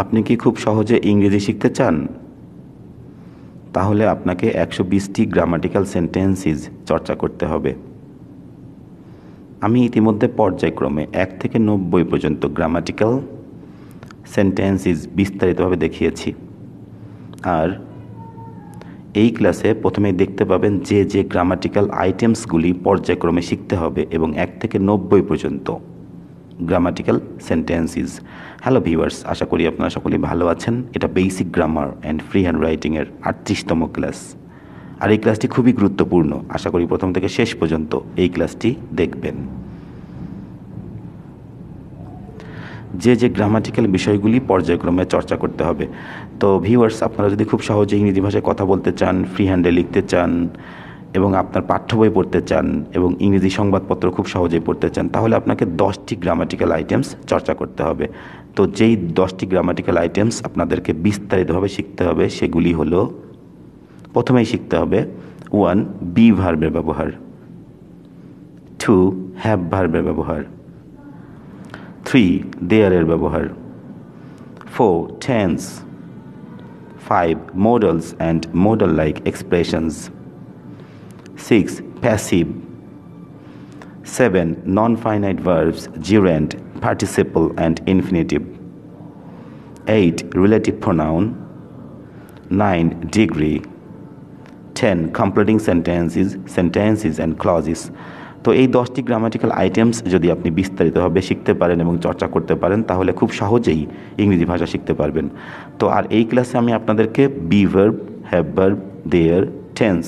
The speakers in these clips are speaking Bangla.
আপনি কি খুব সহজে ইংরেজি শিখতে চান? তাহলে আপনাকে একশো বিশটি গ্রামাটিক্যাল সেন্টেন্সিস চর্চা করতে হবে। আমি ইতিমধ্যে পর্যায়ক্রমে এক থেকে নব্বই পর্যন্ত গ্রামাটিক্যাল সেন্টেন্সিস বিস্তারিতভাবে দেখিয়েছি। আর এই ক্লাসে প্রথমেই দেখতে পাবেন যে যে গ্রামাটিক্যাল আইটেমসগুলি পর্যায়ক্রমে শিখতে হবে এবং এক থেকে নব্বই পর্যন্ত। গ্রামাটিক্যাল সেন্টেন্সিস হ্যালো ভিউয়ার্স আশা করি আপনারা সকলেই ভালো আছেন। এটা basic grammar and free hand রাইটিংয়ের আটত্রিশতম ক্লাস আর এই ক্লাসটি খুবই গুরুত্বপূর্ণ। আশা করি প্রথম থেকে শেষ পর্যন্ত এই ক্লাসটি দেখবেন। যে যে গ্রামাটিক্যাল বিষয়গুলি পর্যায়ক্রমে চর্চা করতে হবে। তো ভিউয়ার্স আপনারা যদি খুব সহজে ইংরেজি ভাষায় কথা বলতে চান ফ্রি হ্যান্ডে লিখতে চান এবং আপনার পাঠ্য বই পড়তে চান এবং ইংরেজি সংবাদপত্র খুব সহজেই পড়তে চান, তাহলে আপনাকে দশটি গ্রামাটিক্যাল আইটেমস চর্চা করতে হবে। তো যেই দশটি গ্রামাটিক্যাল আইটেমস আপনাদেরকে বিস্তারিতভাবে শিখতে হবে, সেগুলি হলো, প্রথমেই শিখতে হবে ওয়ান বি ভার্বের ব্যবহার টু হ্যাভ ভার্বের ব্যবহার থ্রি দেয়ারের ব্যবহার four tense five models and model like expressions six passive seven non finite verbs gerund participle, and infinitive. 8 relative pronoun. 9 degree. 10 completing sentences sentences and clauses. তো এই দশটি গ্রামাটিক্যাল আইটেমস যদি আপনি বিস্তারিতভাবে শিখতে পারেন এবং চর্চা করতে পারেন, তাহলে খুব সহজেই ইংরেজি ভাষা শিখতে পারবেন। তো আর এই ক্লাসে আমি আপনাদেরকে be verb have verb there tense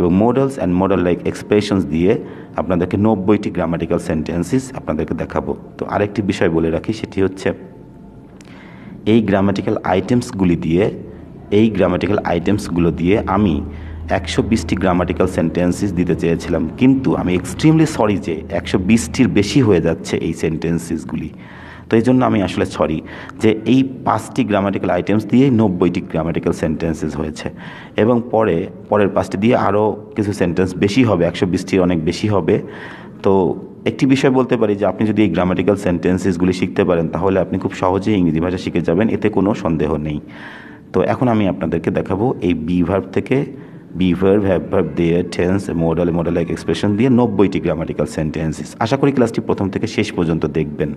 এবং models and model like expressions দিয়ে আপনাদেরকে নব্বইটি গ্রামাটিক্যাল সেন্টেন্সেস আপনাদেরকে দেখাবো। তো আরেকটি বিষয় বলে রাখি, সেটি হচ্ছে এই গ্রামাটিক্যাল আইটেমসগুলি দিয়ে, এই গ্রামাটিক্যাল আইটেমসগুলো দিয়ে আমি একশো বিশটি গ্রামাটিক্যাল সেন্টেন্সেস দিতে চেয়েছিলাম। কিন্তু আমি এক্সট্রিমলি সরি যে একশো বিশটির বেশি হয়ে যাচ্ছে এই সেন্টেন্সেসগুলি তো এই জন্য আমি আসলে সরি যে এই পাঁচটি গ্রামাটিক্যাল আইটেমস দিয়ে নব্বইটি গ্রামাটিক্যাল সেন্টেন্সেস হয়েছে। এবং পরে, পরের পাঁচটি দিয়ে আরও কিছু সেন্টেন্স বেশি হবে, একশো বিশটির অনেক বেশি হবে। তো একটি বিষয় বলতে পারি যে আপনি যদি এই গ্রামাটিক্যাল সেন্টেন্সেসগুলি শিখতে পারেন, তাহলে আপনি খুব সহজেই ইংরেজি ভাষা শিখে যাবেন, এতে কোনো সন্দেহ নেই। তো এখন আমি আপনাদেরকে দেখাবো এই বি ভার্ব থেকে be verb have verb there tense model model expression দিয়ে নব্বইটি গ্রামাটিক্যাল সেন্টেন্সেস আশা করি ক্লাসটি প্রথম থেকে শেষ পর্যন্ত দেখবেন।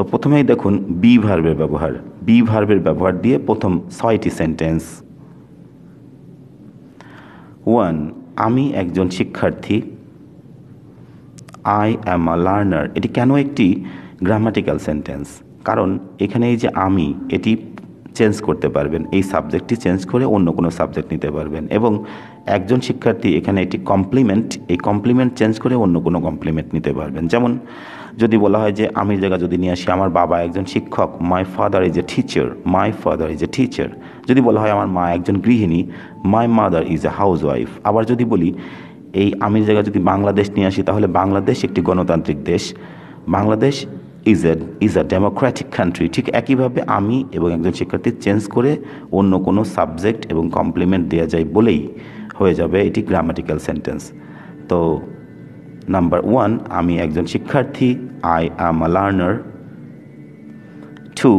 তো প্রথমেই দেখুন বি ভার্বের ব্যবহার। বি ভার্বের ব্যবহার দিয়ে প্রথম ছয়টি সেন্টেন্স ওয়ান আমি একজন শিক্ষার্থী। আই অ্যাম আ লার্নার এটি কেন একটি গ্রামাটিক্যাল সেন্টেন্স কারণ এখানে এই যে আমি, এটি চেঞ্জ করতে পারবেন। এই সাবজেক্টটি চেঞ্জ করে অন্য কোনো সাবজেক্ট নিতে পারবেন। এবং একজন শিক্ষার্থী এখানে একটি কমপ্লিমেন্ট এই কমপ্লিমেন্ট চেঞ্জ করে অন্য কোনো কমপ্লিমেন্ট নিতে পারবেন। যেমন যদি বলা হয় যে আমি জায়গা যদি নিয়ে আসি, আমার বাবা একজন শিক্ষক my father is a teacher my father is a teacher যদি বলা হয়, আমার মা একজন গৃহিণী my mother is a housewife আবার যদি বলি, এই আমির জায়গা যদি বাংলাদেশ নিয়ে আসি, তাহলে বাংলাদেশ একটি গণতান্ত্রিক দেশ। Bangladesh is a is a democratic country ঠিক একইভাবে আমি এবং একজন শিক্ষার্থী চেঞ্জ করে অন্য কোনো সাবজেক্ট এবং কমপ্লিমেন্ট দেওয়া যায় বলেই হয়ে যাবে, এটি গ্রামাটিক্যাল সেন্টেন্স তো নাম্বার ওয়ান আমি একজন শিক্ষার্থী I am a learner two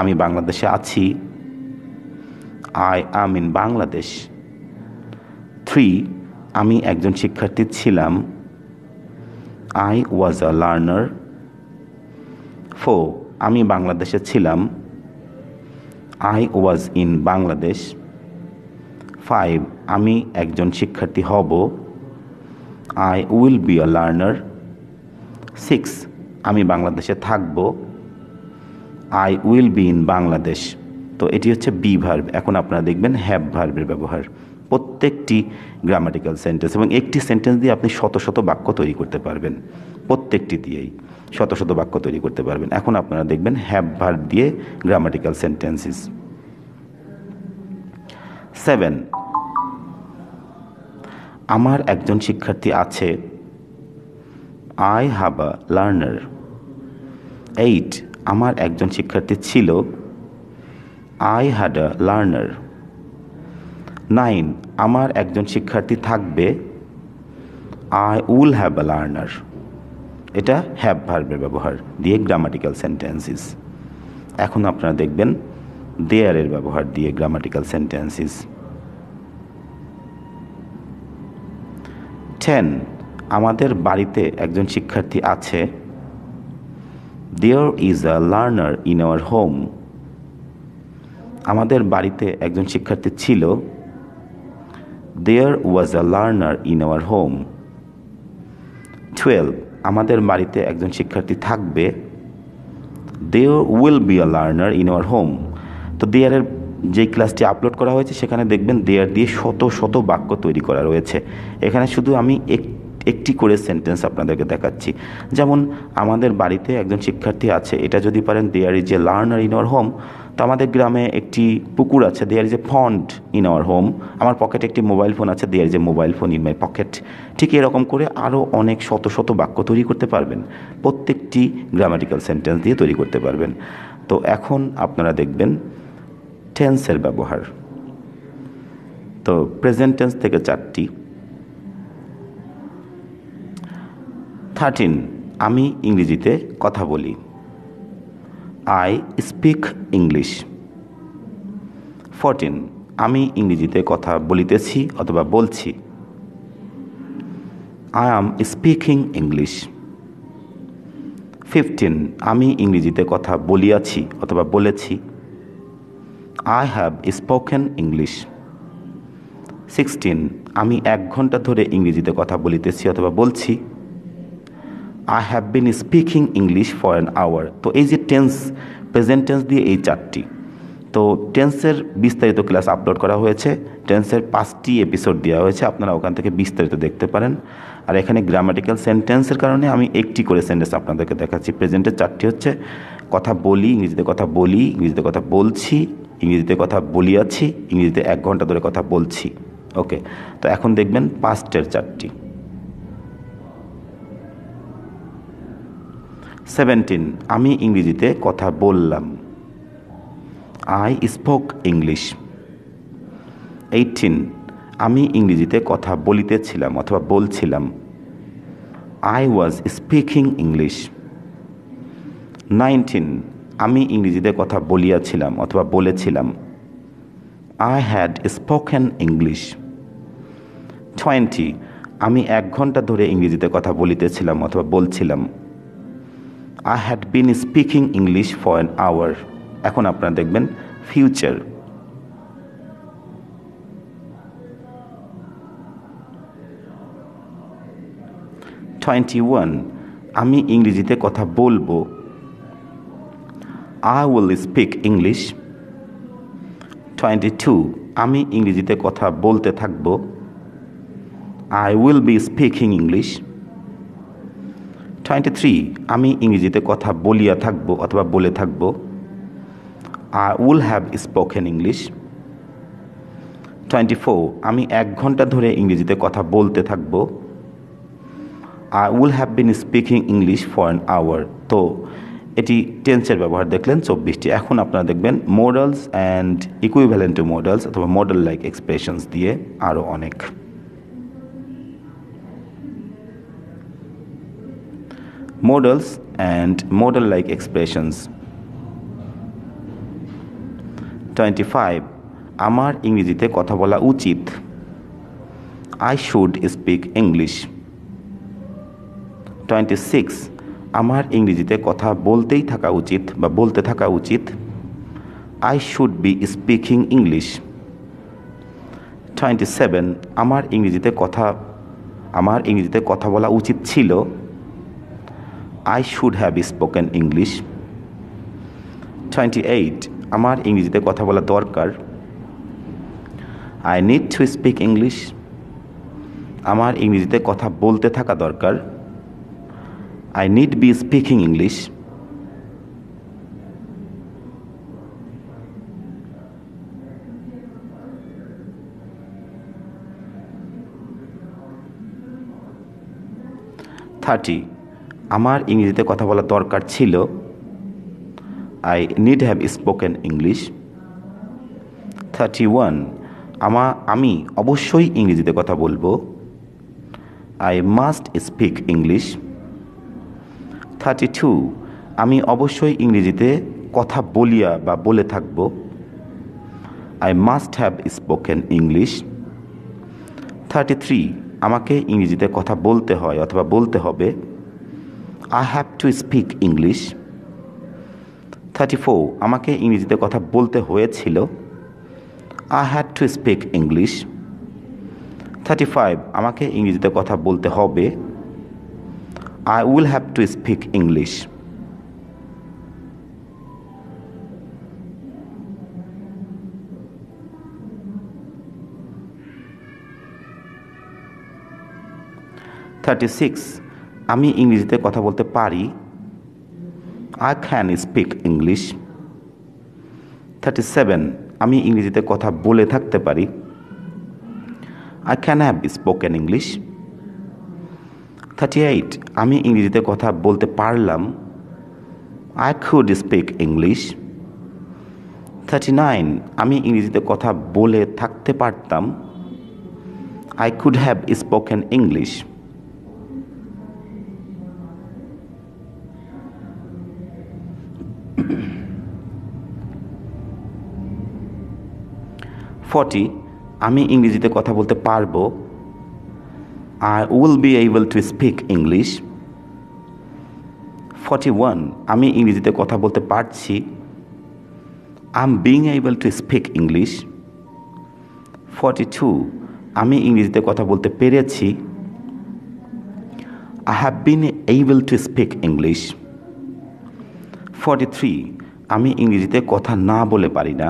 আমি বাংলাদেশে আছি। I am in Bangladesh three আমি একজন শিক্ষার্থী ছিলাম। I was a learner four আমি বাংলাদেশে ছিলাম। I was in Bangladesh five আমি একজন শিক্ষার্থী হব। I will be a learner six আমি বাংলাদেশে থাকব। I will be in Bangladesh তো এটি হচ্ছে বি ভার্ব এখন আপনারা দেখবেন হ্যাভ ভার্বের ব্যবহার। প্রত্যেকটি গ্রামাটিক্যাল সেন্টেন্স এবং একটি সেন্টেন্স দিয়ে আপনি শত শত বাক্য তৈরি করতে পারবেন। প্রত্যেকটি দিয়েই শত শত বাক্য তৈরি করতে পারবেন। এখন আপনারা দেখবেন হ্যাভ ভার্ব দিয়ে গ্রামাটিক্যাল সেন্টেন্সেস সেভেন আমার একজন শিক্ষার্থী আছে। I have a learner eight আমার একজন শিক্ষার্থী ছিল। I had a learner nine আমার একজন শিক্ষার্থী থাকবে। I will have a learner এটা হ্যাভ ভার্বের ব্যবহার দিয়ে গ্রামাটিক্যাল সেন্টেন্সিস এখন আপনারা দেখবেন দেয়ারের ব্যবহার দিয়ে গ্রামাটিক্যাল সেন্টেন্সিস টেন আমাদের বাড়িতে একজন শিক্ষার্থী আছে। There is a learner in our home আমাদের বাড়িতে একজন শিক্ষার্থী ছিল। There was a learner in our home twelve আমাদের বাড়িতে একজন শিক্ষার্থী থাকবে। There will be a learner in our home তো দেয়ারের যে ক্লাসটি আপলোড করা হয়েছে, সেখানে দেখবেন দেয়ার দিয়ে শত শত বাক্য তৈরি করা রয়েছে। এখানে শুধু আমি এক, একটি করে সেন্টেন্স আপনাদেরকে দেখাচ্ছি। যেমন, আমাদের বাড়িতে একজন শিক্ষার্থী আছে, এটা যদি পারেন there is a learner in our home তো আমাদের গ্রামে একটি পুকুর আছে there is a pond in our home আমার পকেটে একটি মোবাইল ফোন আছে there is a mobile phone in my pocket ঠিক এরকম করে আরও অনেক শত শত বাক্য তৈরি করতে পারবেন, প্রত্যেকটি গ্রামাটিক্যাল সেন্টেন্স দিয়ে তৈরি করতে পারবেন। তো এখন আপনারা দেখবেন টেন্সের ব্যবহার। তো প্রেজেন্ট টেন্স থেকে চারটি। থার্টিন, আমি ইংরেজিতে কথা বলি। I speak English. ফোরটিন, আমি ইংরেজিতে কথা বলিতেছি অথবা বলছি। I am speaking English. Fifteen, আমি ইংরেজিতে কথা বলিয়াছি অথবা বলেছি। I have spoken English sixteen আমি এক ঘণ্টা ধরে ইংরেজিতে কথা বলিতেছি অথবা বলছি। I have been speaking English for an hour তো এই যে টেন্স প্রেজেন্ট টেন্স দিয়ে এই চারটি। তো টেন্সের বিস্তারিত ক্লাস আপলোড করা হয়েছে। টেন্সের পাঁচটি এপিসোড দেওয়া হয়েছে। আপনারা ওখান থেকে বিস্তারিত দেখতে পারেন। আর এখানে গ্রামাটিক্যাল সেন্টেন্সের কারণে আমি একটি করে সেন্টেন্স আপনাদেরকে দেখাচ্ছি। প্রেজেন্টের চারটি হচ্ছে, কথা বলি, ইংরেজিতে কথা বলি, ইংরেজিতে কথা বলছি। ইংরেজিতে কথা বলিয়াছি, ইংরেজিতে এক ঘণ্টা ধরে কথা বলছি। ওকে, তো এখন দেখবেন পাস্টের চারটি। সেভেন্টিন আমি ইংরেজিতে কথা বললাম। আই স্পোক ইংলিশ এইটিন আমি ইংরেজিতে কথা বলিতেছিলাম অথবা বলছিলাম। I was speaking English nineteen আমি ইংরেজিতে কথা বলিয়াছিলাম অথবা বলেছিলাম। I had spoken English twenty আমি এক ঘণ্টা ধরে ইংরেজিতে কথা বলিতেছিলাম অথবা বলছিলাম। I had been speaking English for an hour এখন আপনারা দেখবেন ফিউচার টোয়েন্টি ওয়ান আমি ইংরেজিতে কথা বলব। I will speak English twenty two আমি ইংরেজিতে কথা বলতে থাকব। I will be speaking English twenty three আমি ইংরেজিতে কথা বলিয়া থাকব অথবা বলে থাকব। I will have spoken English twenty four আমি এক ঘণ্টা ধরে ইংরেজিতে কথা বলতে থাকব। I will have been speaking English for an hour তো এটি টেন্সের ব্যবহার দেখলেন চব্বিশটি। এখন আপনারা দেখবেন models and equivalent to models অথবা মডেল লাইক এক্সপ্রেশনস দিয়ে আরও অনেক। models and model like expressions 25 আমার ইংরেজিতে কথা বলা উচিত। I should speak English twenty six আমার ইংরেজিতে কথা বলতেই থাকা উচিত বা বলতে থাকা উচিত। I should be speaking English twenty seven আমার ইংরেজিতে কথা, আমার ইংরেজিতে কথা বলা উচিত ছিল। I should have spoken English twenty eight আমার ইংরেজিতে কথা বলা দরকার। I need to speak English আমার ইংরেজিতে কথা বলতে থাকা দরকার। I need be speaking English thirty আমার ইংরেজিতে কথা বলা দরকার ছিল। I need have spoken English thirty one আমা, আমি অবশ্যই ইংরেজিতে কথা বলব। I must speak English thirty two আমি অবশ্যই ইংরেজিতে কথা বলিয়া বা বলে থাকব। I must have spoken English thirty three আমাকে ইংরেজিতে কথা বলতে হয় অথবা বলতে হবে। I have to speak English thirty four আমাকে ইংরেজিতে কথা বলতে হয়েছিল। I had to speak English thirty five আমাকে ইংরেজিতে কথা বলতে হবে। I will have to speak English thirty six আমি ইংরেজিতে কথা বলতে পারি। I can speak English thirty seven আমি ইংরেজিতে কথা বলে থাকতে পারি। I can have spoken English thirty eight আমি ইংরেজিতে কথা বলতে পারলাম। I could speak English thirty nine আমি ইংরেজিতে কথা বলে থাকতে পারতাম। I could have spoken English forty আমি ইংরেজিতে কথা বলতে পারব। I will be able to speak English forty one আমি ইংরেজিতে কথা বলতে পারছি। I am being able to speak English forty two আমি ইংরেজিতে কথা বলতে পেরেছি। I have been able to speak English forty three আমি ইংরেজিতে কথা না বলে পারি না।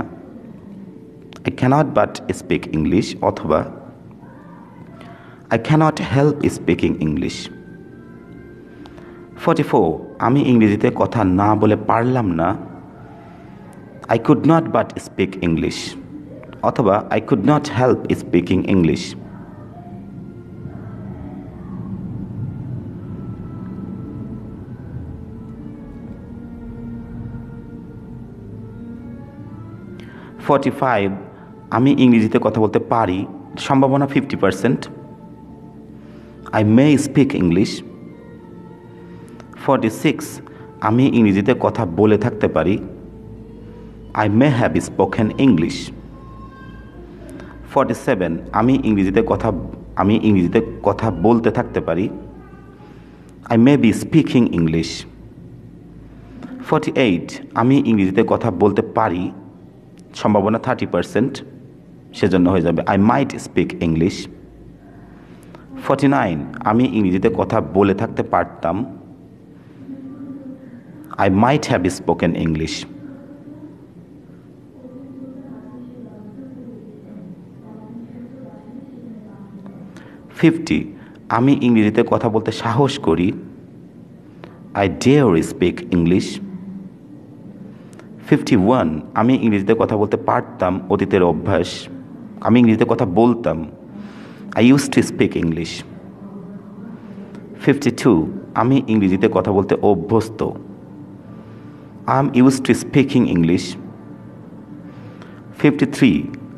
I cannot but speak English অথবা I cannot help speaking English forty four আমি ইংরেজিতে কথা না বলে পারলাম না। I could not but speak English অথবা I could not help speaking English forty five আমি ইংরেজিতে কথা বলতে পারি, সম্ভাবনা fifty percent I may speak English forty six আমি ইংরেজিতে কথা বলে থাকতে পারি। I may have spoken English forty seven আমি ইংরেজিতে কথা, আমি ইংরেজিতে কথা বলতে থাকতে পারি। I may be speaking English forty eight আমি ইংরেজিতে কথা বলতে পারি। সম্ভাবনা থার্টি পারসেন্ট সেজন্য হয়ে যাবে I might speak English forty nine আমি ইংরেজিতে কথা বলে থাকতে পারতাম। I might have spoken English fifty আমি ইংরেজিতে কথা বলতে সাহস করি। I dare speak English fifty one আমি ইংরেজিতে কথা বলতে পারতাম অতীতের অভ্যাস। আমি ইংরেজিতে কথা বলতাম। I use to speak English fifty two আমি ইংরেজিতে কথা বলতে অভ্যস্ত। I am use to speaking English fifty three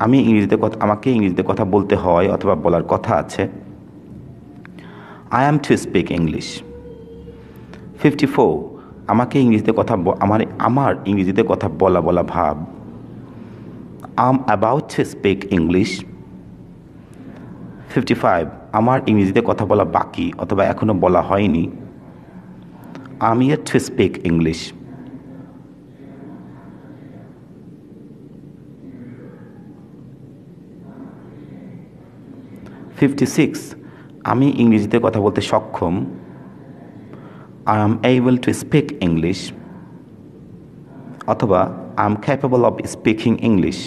আমি ইংরেজিতে কথা, আমাকে ইংরেজিতে কথা বলতে হয় অথবা বলার কথা আছে। I am to speak English fifty four আমাকে ইংরেজিতে কথা আমার আমার ইংরেজিতে কথা বলা বলা ভাব। I'm about to speak English fifty five আমার ইংরেজিতে কথা বলা বাকি অথবা এখনও বলা হয়নি। I'm yet to speak English fifty six আমি ইংরেজিতে কথা বলতে সক্ষম। I am able to speak English অথবা I am capable of speaking English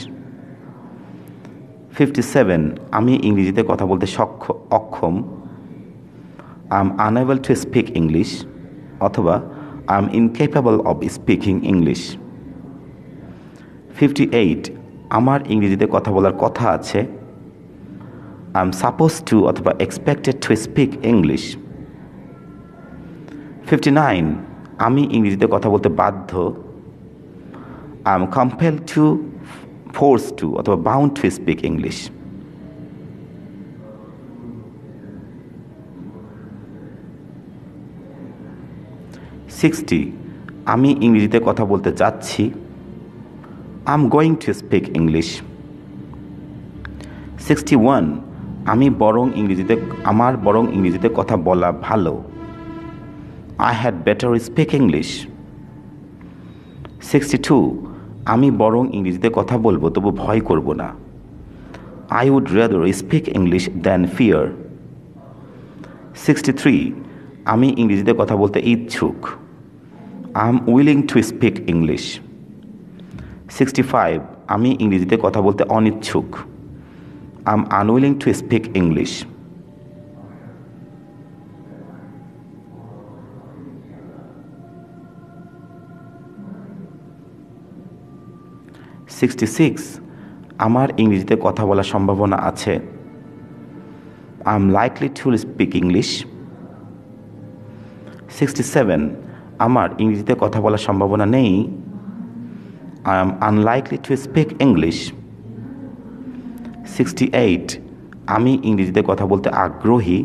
fifty seven আমি ইংরেজিতে কথা বলতে সক্ষ, অক্ষম। I am unable to speak English অথবা I am incapable of speaking English fifty eight আমার ইংরেজিতে কথা বলার কথা আছে। আই এম সাপোজ টু অথবা expected to speak English fifty nine আমি ইংরেজিতে কথা বলতে বাধ্য। I am compel to force to অথবা bound to speak English sixty আমি ইংরেজিতে কথা বলতে যাচ্ছি। I am going to speak English sixty one আমি বরং ইংরেজিতে, আমার বরং ইংরেজিতে কথা বলা ভালো। I had better speak English sixty two আমি বরং ইংরেজিতে কথা বলব, তবু ভয় করব না। I would rather speak English than fear sixty three আমি ইংরেজিতে কথা বলতে ইচ্ছুক। I am willing to speak English sixty five আমি ইংরেজিতে কথা বলতে অনিচ্ছুক। I am unwilling to speak English sixty six আমার ইংরেজিতে কথা বলার সম্ভাবনা আছে। I am likely to speak English sixty seven আমার ইংরেজিতে কথা বলার সম্ভাবনা নেই। I am unlikely to speak English sixty eight আমি ইংরেজিতে কথা বলতে আগ্রহী।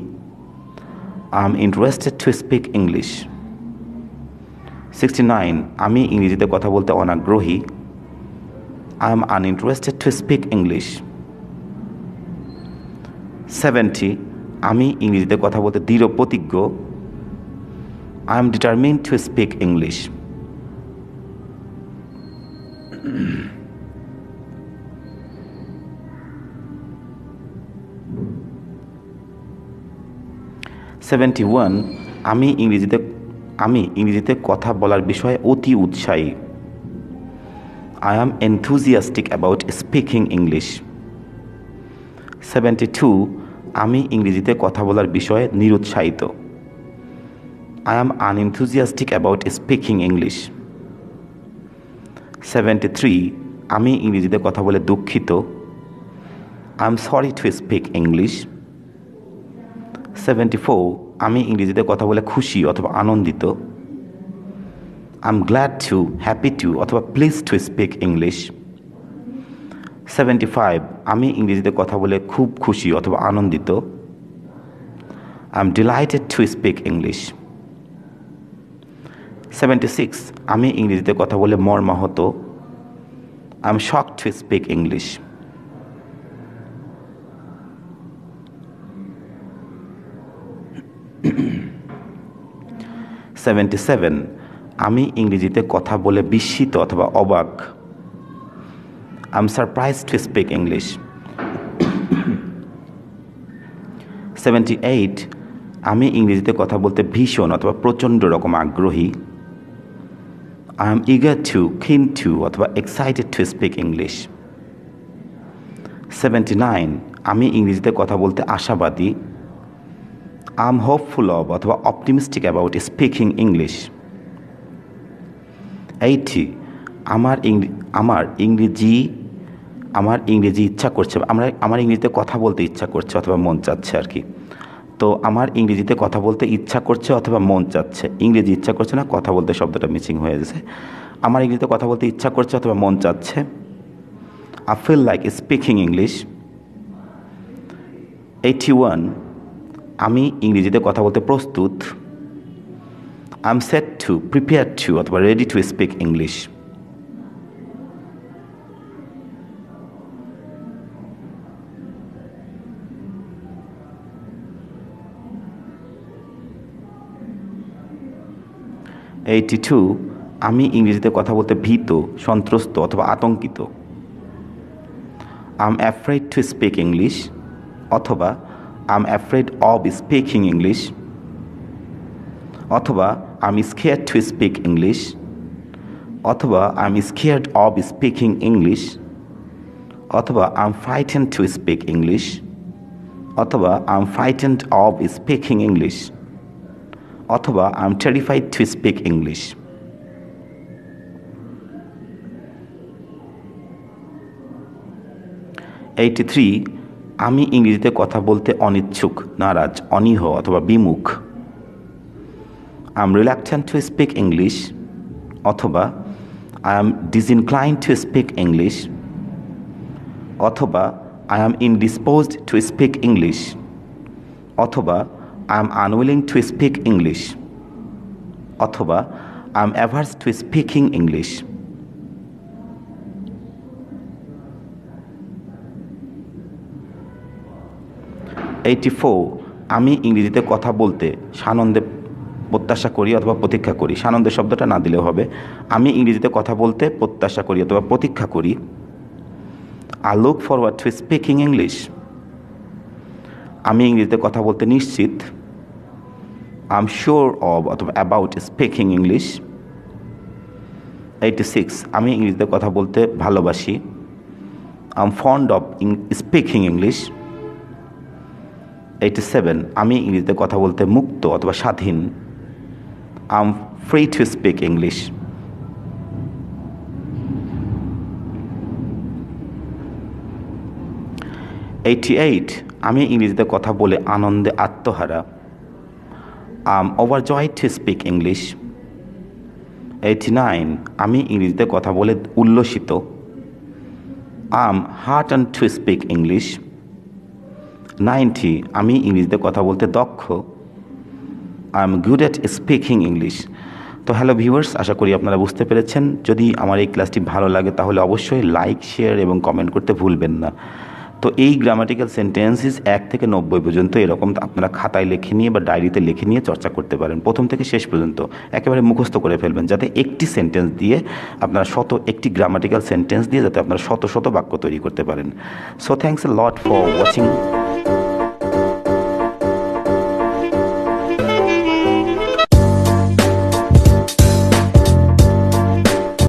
I am interested to speak English sixty nine আমি ইংরেজিতে কথা বলতে অনাগ্রহী। I am uninterested to speak English. 70 আমি ইংরেজিতে কথা বলতে দৃঢ় প্রতিজ্ঞ। I am determine to speak English seventy one আমি ইংরেজিতে আমি ইংরেজিতে কথা বলার বিষয়ে অতি উৎসাহী। I am enthusiastic about speaking English. 72 আমি ইংরেজিতে কথা বলার বিষয়ে নিরুৎসাহিত। I am unenthusiastic about speaking English seventy three আমি ইংরেজিতে কথা বলে দুঃখিত। I am sorry to speak English seventy four আমি ইংরেজিতে কথা বলে খুশি অথবা আনন্দিত। Am glad to happy to অথবা please to speak English seventy five আমি ইংরেজিতে কথা বলে খুব খুশি অথবা আনন্দিত। I am delighted to speak English seventy six আমি ইংরেজিতে কথা বলে মর্মাহত। I am shock to speak English seventy seven আমি ইংরেজিতে কথা বলে বিস্মিত অথবা অবাক। I am surprise to speak English seventy eight আমি ইংরেজিতে কথা বলতে ভীষণ অথবা প্রচণ্ড রকম আগ্রহী। I am eager to keen to অথবা excited to speak English seventy nine আমি ইংরেজিতে কথা বলতে আশাবাদী। আই এম হোপফুল অব অথবা optimistic about speaking English eighty, আমার আমার ইংরেজি আমার ইংরেজি ইচ্ছা করছে, আমরা, আমার ইংরেজিতে কথা বলতে ইচ্ছা করছে অথবা মন চাচ্ছে আর কি। তো আমার ইংরেজিতে কথা বলতে ইচ্ছা করছে অথবা মন চাচ্ছে, ইংরেজি ইচ্ছা করছে না, কথা বলতে শব্দটা মিসিং হয়ে গেছে। আমার ইংরেজিতে কথা বলতে ইচ্ছা করছে অথবা মন চাচ্ছে। I feel like speaking English eighty one আমি ইংরেজিতে কথা বলতে প্রস্তুত। I am set to prepare to অথবা ready to speak English eighty two আমি ইংরেজিতে কথা বলতে ভীত, সন্ত্রস্ত অথবা আতঙ্কিত। I am afraid to speak English অথবা I am afraid of speaking English অথবা I am scare to speak English অথবা I am scared of speaking English অথবা I am frighten to speak English অথবা I am frightened of speaking English অথবা I am terrified to speak English eighty three আমি ইংরেজিতে কথা বলতে অনিচ্ছুক, নারাজ, অনীহ অথবা বিমুখ। I am reluctant to speak English অথবা I am disincline to speak English অথবা I am indisposed to speak English অথবা I am unwilling to speak English অথবা I am averse to speaking English eighty four আমি ইংরেজিতে কথা বলতে সানন্দে প্রত্যাশা করি অথবা প্রতীক্ষা করি। সানন্দের শব্দটা না দিলেও হবে। আমি ইংরেজিতে কথা বলতে প্রত্যাশা করি অথবা প্রতীক্ষা করি। I look forward to speaking English আমি ইংরেজিতে কথা বলতে নিশ্চিত। আই এম শিওর অব অথবা about speaking English eighty six আমি ইংরেজিতে কথা বলতে ভালোবাসি। I am fond of speaking English eighty seven আমি ইংরেজিতে কথা বলতে মুক্ত অথবা স্বাধীন। Am free to speak English eighty eight আমি ইংরেজিতে কথা বলে আনন্দে আত্মহারা। I am overjoyed to speak English eighty nine আমি ইংরেজিতে কথা বলে উল্লসিত। I am heart and to speak English ninety আমি ইংরেজিতে কথা বলতে দক্ষ। I am good at speaking English তো হ্যালো ভিউয়ার্স আশা করি আপনারা বুঝতে পেরেছেন। যদি আমার এই ক্লাসটি ভালো লাগে, তাহলে অবশ্যই লাইক শেয়ার এবং কমেন্ট করতে ভুলবেন না। তো এই গ্রামাটিক্যাল সেন্টেন্সেস এক থেকে নব্বই পর্যন্ত এরকম আপনারা খাতায় লিখে নিয়ে বা ডায়েরিতে লিখে নিয়ে চর্চা করতে পারেন। প্রথম থেকে শেষ পর্যন্ত একেবারে মুখস্থ করে ফেলবেন, যাতে একটি সেন্টেন্স দিয়ে আপনারা শত, একটি গ্রামাটিক্যাল সেন্টেন্স দিয়ে যাতে আপনারা শত শত বাক্য তৈরি করতে পারেন। So thanks a lot for watching